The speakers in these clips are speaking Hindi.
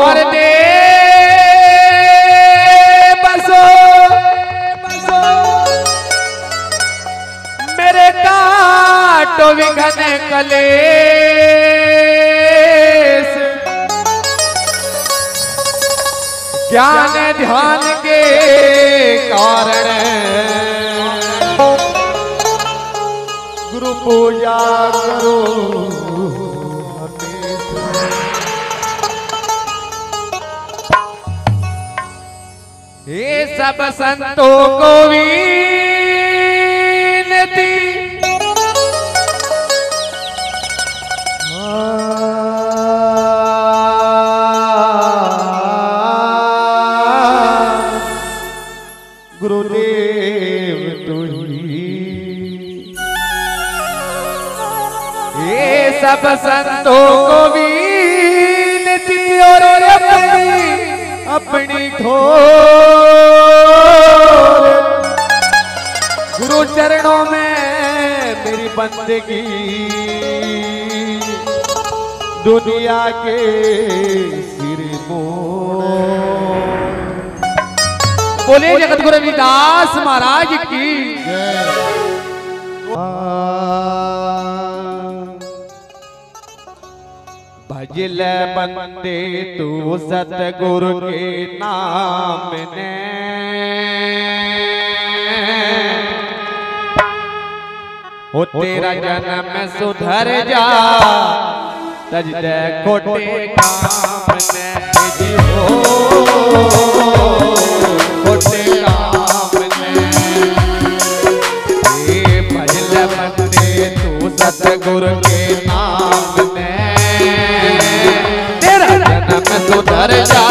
हर दे बसो बसो। मेरे ज्ञान ध्यान के कारण गुरु पूजा करो। सब संतों को विनती गुरुदेव तुझी ये सब संतों को विनती और अपनी अपनी ठोर चरणों में मेरी बंदगी। दुनिया के सिर बोले जगत गुरु रविदास महाराज की। भजल बंदे तू सतगुरु के नाम ने। हो तेरा जन्म सुधर जा। तज खोटे काम ने हो। सतगुरु के नाम जन्म सुधर जा।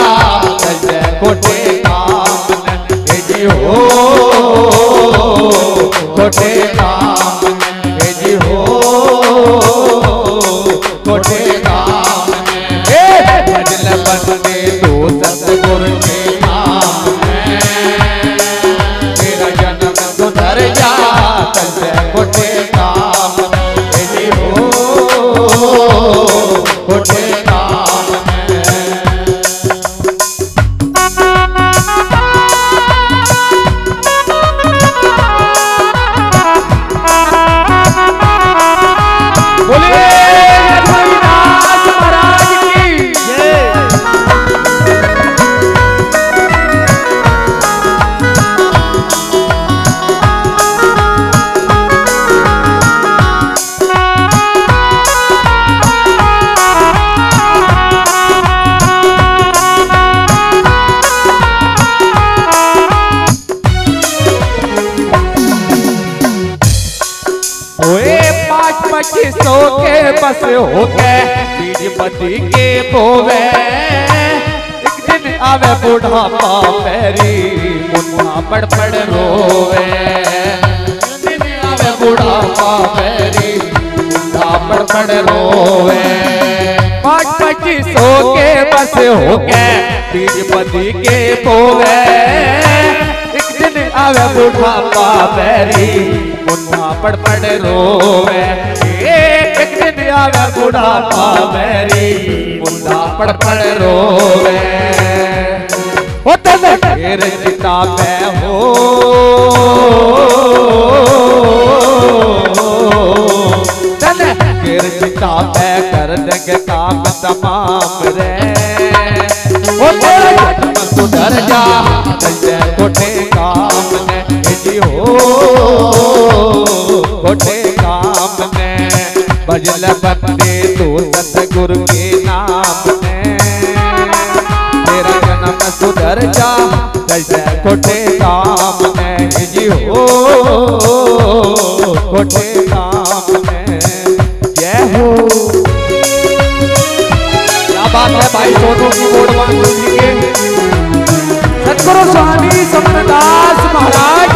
तज खोटे काम जी हो। खोटे के बोवे एक दिन आवे बुढ़ापा पैरी, मुन्ना पड़ पड़ रोवे दिन आवे बुढ़ापा पैरी, मुन्ना पड़ पड़ रोवे। पाँच पच्चीस सौ के बस हो गए बीजपति के बोवे एक दिन आवे बुढ़ापा पैरी, मुन्ना पड़ पड़ रोवे। आवे बुढ़ापा पैरी मुन्ना पड़ पड़ रोवे। ओ तन फेर चिता पे हो। तन फेर चिता पे कर देंगे काम तमाम रे। ओ तेरा जन्म सुधर जा कोठे काम ने जी हो भजल बंदे तो सतगुरु के नाम तेरा जन्म सुधर जा कोठे काम ने जी हो, कोठे काम जय हो। क्या बात है भाई की बोर्ड सतगुरु स्वामी समरदास महाराज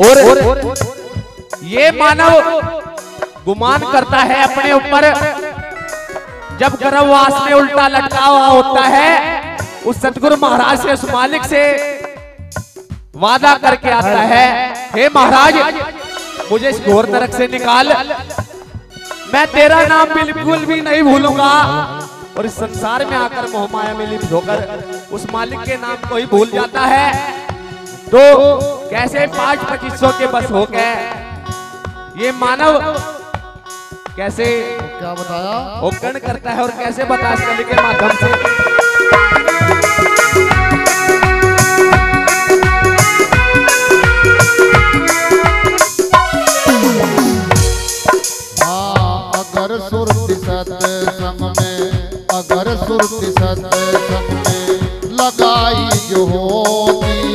और ये मानव गुमान करता है अपने ऊपर। जब गर्भवास में उल्टा लटका हुआ होता है उस सतगुरु महाराज से उस मालिक से वादा करके आता है हे महाराज मुझे इस घोर नरक से निकाल। मैं तेरा नाम बिल्कुल भी नहीं भूलूँगा। और इस संसार में आकर मोहमाया में लिप्त होकर उस मालिक के नाम को ही भूल जाता है। तो कैसे पाँच पच्चीसों के बस हो गए? ये मानव कैसे क्या बताया? उपकरण करता है और कैसे बता इस के माध्यम से? हाँ अगर सुरति सत्संग में अगर सुरति सत्संग में लगाई जो होती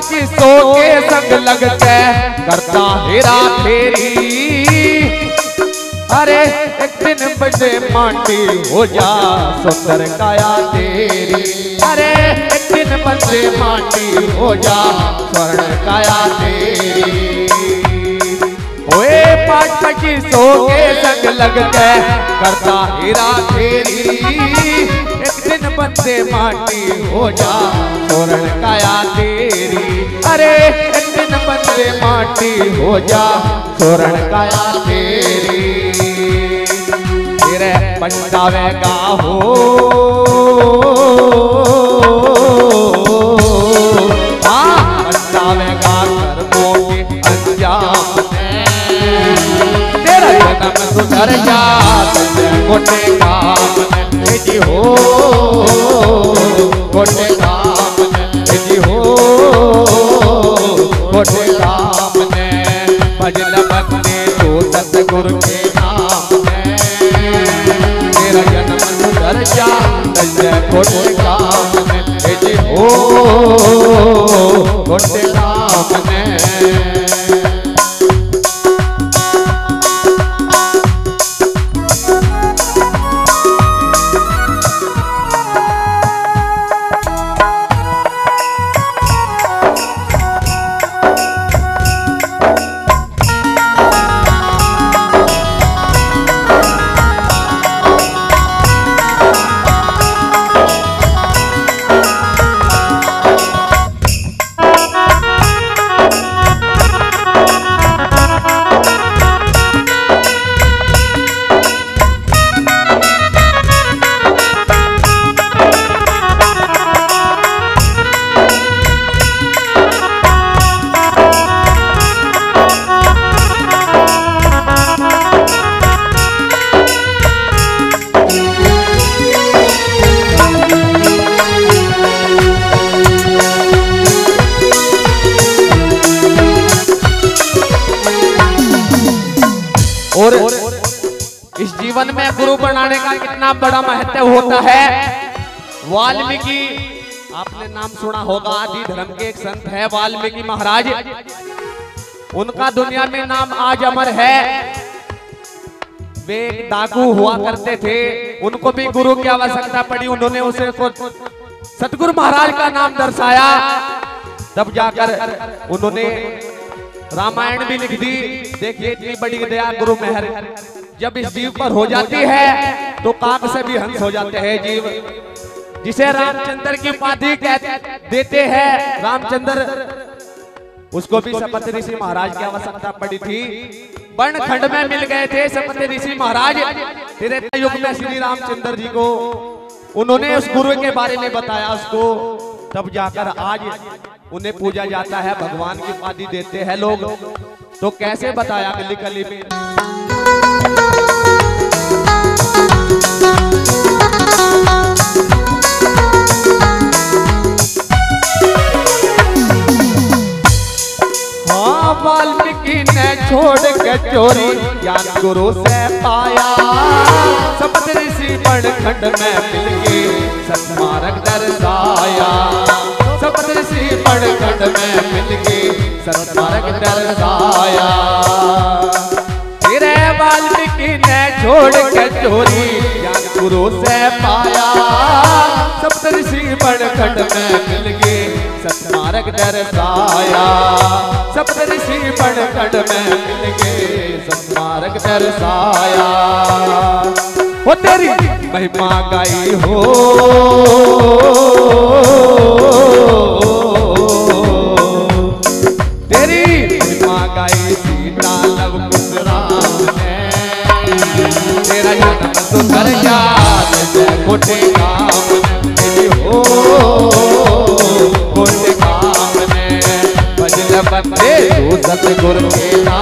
पच्चीसों के संग लग के करता हेरा फेरी। अरे, एक दिन बजे माटी हो जा, सुंदर काया तेरी। अरे, एक दिन बजे माटी हो जा, स्वर्ण काया तेरी। ओए पाँच पच्चीसों के संग लग के करता हेरा तेरी। एक दिन बंदे माटी हो जा, स्वर्ण काया तेरी। अरे, एक दिन बंदे माटी हो जा, स्वर्ण काया तेरी। तेरे पंडावेगा हो। हाँ पंडावेगा कर्मों तेरा सुधर जा ने हो। इस जीवन में गुरु बनाने का कितना बड़ा महत्व होता है। वाल्मीकि, आपने नाम सुना होगा, आदि धर्म के एक संत है वाल्मीकि महाराज। उनका दुनिया में नाम आज अमर है। वे एक डाकू हुआ करते थे। उनको भी गुरु की आवश्यकता पड़ी। उन्होंने उसे सतगुरु महाराज का नाम दर्शाया। तब जाकर उन्होंने रामायण भी लिख दी। देखिए, इतनी बड़ी दया गुरु मेहर। जब इस जीव पर हो जाती है तो काक से भी हंस हो जाते हैं जीव। जिसे रामचंद्र की उपाधि देते हैं। रामचंद्र उसको भी सपत ऋषि महाराज की आवश्यकता पड़ी थी। वर्ण खंड में मिल गए थे सपत ऋषि महाराज। त्रेता युग में श्री रामचंद्र जी को उन्होंने उस गुरु के बारे में बताया उसको। तब जाकर आज उन्हें पूजा जाता है भगवान की उपाधि देते हैं लोग। तो कैसे बताया गली गली में? छोड़ के चोरी ज्ञान गुरु से पाया। सप्त ऋषि खंड में मिलके सत्मार्ग दर्शाया। सप्त ऋषि खंड में मिलके सत्मार्ग दर्शाया। तेरे वाल्मीकि ने छोड़ के चोरी गुरु से पाया। सप्त ऋषि खंड में मिलके सत्मार्ग दर्शाया। सप्त ऋषि खंड में मिलके सत्मार्ग दर्शाया। हो तेरी महिमा गाई हो। कोटे काम हो मोटे काम भजन बंदे सतगुरु के नाम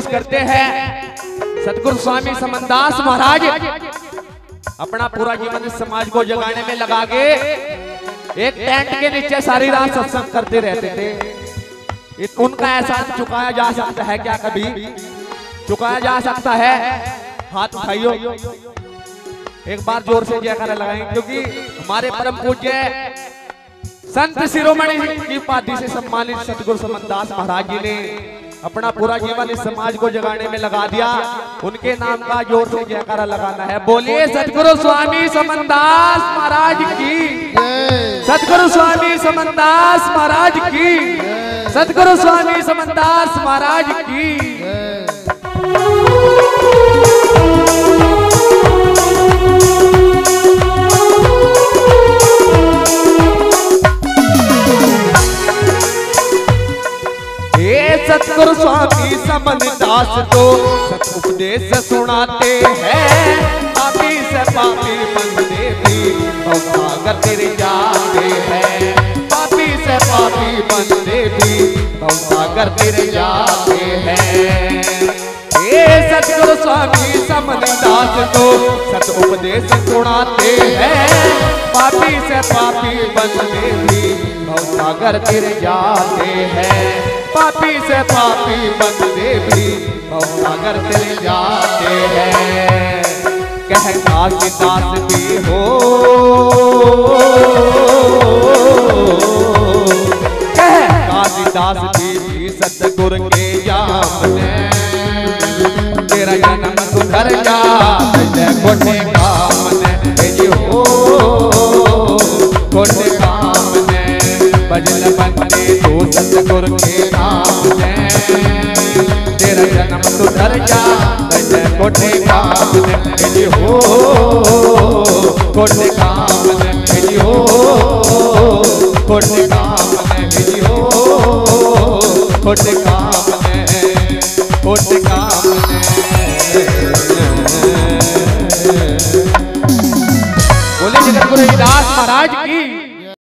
उपदेश करते हैं। सतगुरु स्वामी समनदास महाराज, अपना पूरा जीवन इस समाज को जगाने में लगा के एक टेंट के नीचे सारी रात सत्संग करते रहते थे। उनका एहसास चुकाया जा सकता है क्या कभी? चुकाया जा सकता है। हाथ उठाइयो। एक बार ज़ोर से जयकारा लगाएँगे क्योंकि हमारे परम पूज्य संत शिरोमणि की उपाधि से सम्मानित सतगुरु समनदास महाराज जी ने अपना पूरा जीवन इस समाज को जगाने में लगा दिया। उनके नाम का ज़ोर से जयकारा लगाना है। बोलिए, सतगुरु स्वामी समनदास महाराज की। सतगुरु स्वामी समनदास महाराज की। सतगुरु स्वामी समनदास महाराज की। सतगुरु स्वामी समन दास तो सत उपदेश सुनाते हैं। पापी से पापी बंदे भी भवसागर तेरे जाते हैं। पापी से पापी बंदे भी भवसागर तेरे जाते हैं। सतगुरु स्वामी समन दास तो सत उपदेश सुनाते हैं। पापी से पापी बंदे भी भवसागर तेरे जाते हैं। पापी से पापी बंदे भी भवसागर तेरे जाते हैं कह काशिदास भी हो। कह काशिदास भी, भी सतगुर के जामने तेरा जन्म सुधर जा जय कामने भजन बंदे तू सतगुर के नाम तेरा जन्म सुधर जा जय कोटे कामने हे हो कोटे हे जी हो कोटे हे जी हो कोटे कामने कोटे कामने बोले जगत गुरु महाराज की